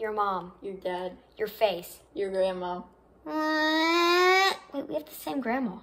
Your mom. Your dad. Your face. Your grandma. Wait, we have the same grandma.